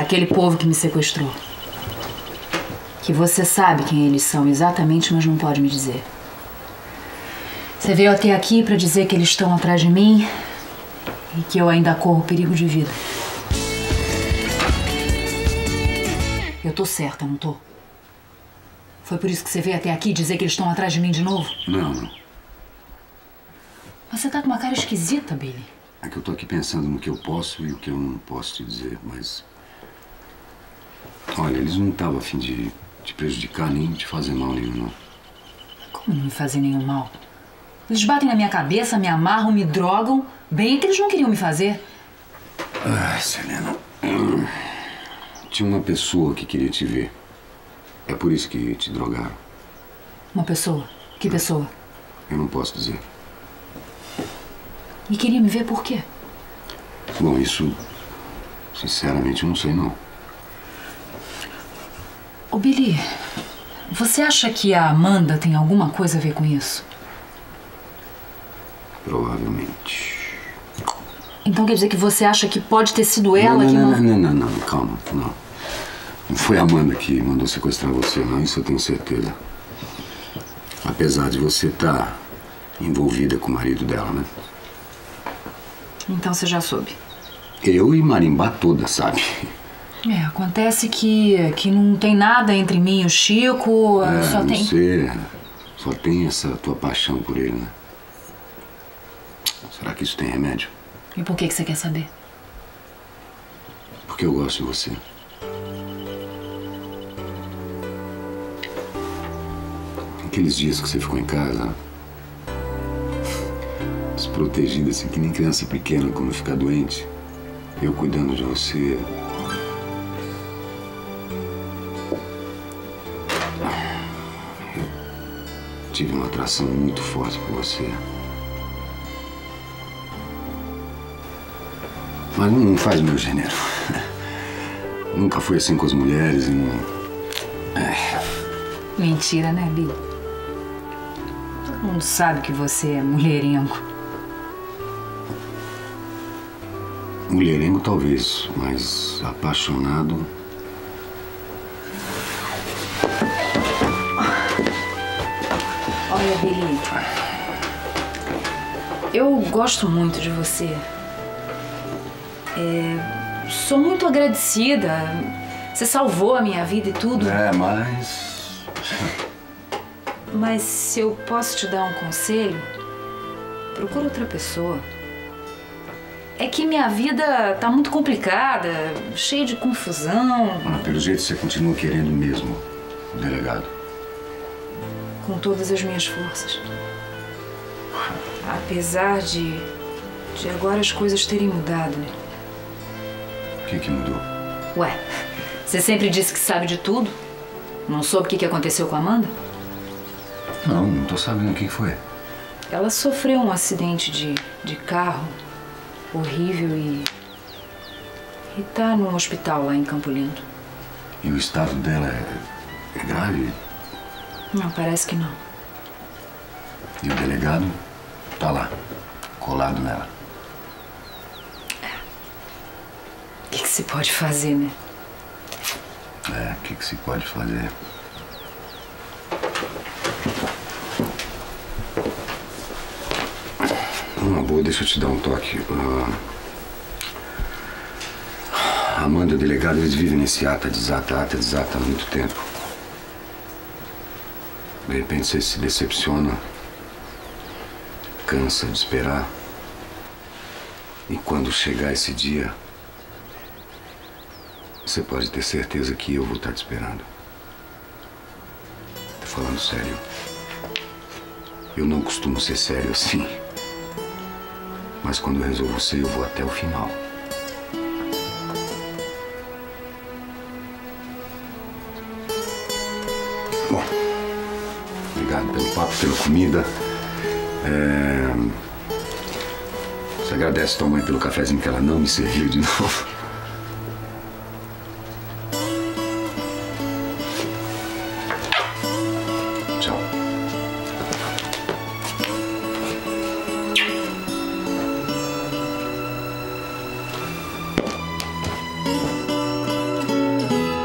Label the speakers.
Speaker 1: Aquele povo que me sequestrou. Que você sabe quem eles são exatamente, mas não pode me dizer. Você veio até aqui para dizer que eles estão atrás de mim e que eu ainda corro perigo de vida. Eu tô certa, não tô? Foi por isso que você veio até aqui dizer que eles estão atrás de mim de novo?
Speaker 2: Não, não.
Speaker 1: Você tá com uma cara esquisita, Billy.
Speaker 2: É que eu tô aqui pensando no que eu posso e o que eu não posso te dizer, mas. Olha, eles não estavam a fim de te prejudicar nem de fazer mal nenhum, não.
Speaker 1: Como não me fazer nenhum mal? Eles batem na minha cabeça, me amarram, me drogam. Bem que eles não queriam me fazer.
Speaker 2: Ai, Selena. hum, Tinha uma pessoa que queria te ver. É por isso que te drogaram.
Speaker 1: Uma pessoa. Que pessoa?
Speaker 2: Eu não posso dizer.
Speaker 1: E queria me ver por quê?
Speaker 2: Bom, isso. Sinceramente, eu não sei, não.
Speaker 1: Ô, Billy, você acha que a Amanda tem alguma coisa a ver com isso?
Speaker 2: Provavelmente.
Speaker 1: Então quer dizer que você acha que pode ter sido ela
Speaker 2: não,
Speaker 1: que
Speaker 2: não,
Speaker 1: mandou.
Speaker 2: não, não, não, não, calma, não. Não foi a Amanda que mandou sequestrar você, não, isso eu tenho certeza. Apesar de você estar envolvida com o marido dela, né?
Speaker 1: Então você já soube.
Speaker 2: Eu e Marimbá toda, sabe?
Speaker 1: É, acontece que, que não tem nada entre mim e o Chico,
Speaker 2: É,
Speaker 1: só tem.
Speaker 2: Você só tem essa tua paixão por ele, né? Será que isso tem remédio?
Speaker 1: E por que, que você quer saber?
Speaker 2: Porque eu gosto de você. Aqueles dias que você ficou em casa, desprotegida, assim, que nem criança pequena quando fica doente, eu cuidando de você. Tive uma atração muito forte por você. Mas não faz meu gênero. Nunca fui assim com as mulheres e não.
Speaker 1: Mentira, né, Billy? Todo mundo sabe que você é mulherengo.
Speaker 2: Mulherengo talvez, mas apaixonado.
Speaker 1: Billy. Eu gosto muito de você. É, sou muito agradecida. Você salvou a minha vida e tudo.
Speaker 2: É, mas.
Speaker 1: Mas se eu posso te dar um conselho, procura outra pessoa. É que minha vida tá muito complicada, cheia de confusão,
Speaker 2: Ah, pelo jeito você continua querendo mesmo, delegado.
Speaker 1: Com todas as minhas forças. Apesar de, de agora as coisas terem mudado, né?
Speaker 2: O que que mudou?
Speaker 1: Ué, você sempre disse que sabe de tudo? Não soube o que que aconteceu com a Amanda?
Speaker 2: Não, não tô sabendo o que foi.
Speaker 1: Ela sofreu um acidente de, de carro horrível e. e tá num hospital lá em Campo Lindo.
Speaker 2: E o estado dela é, é grave?
Speaker 1: Não, parece que não.
Speaker 2: E o delegado tá lá, colado nela.
Speaker 1: O que, que se pode fazer, né?
Speaker 2: É, o que que se pode fazer? Uma boa, deixa eu te dar um toque. Ah, a Amanda o delegado, eles vivem nesse ata, desata, ata, desata há muito tempo. De repente você se decepciona, cansa de esperar. E quando chegar esse dia, você pode ter certeza que eu vou estar te esperando. Tô falando sério. Eu não costumo ser sério assim. Mas quando eu resolvo ser, eu vou até o final. Bom, obrigado pelo papo, pela comida. É... Você agradece tua mãe pelo cafezinho que ela não me serviu de novo.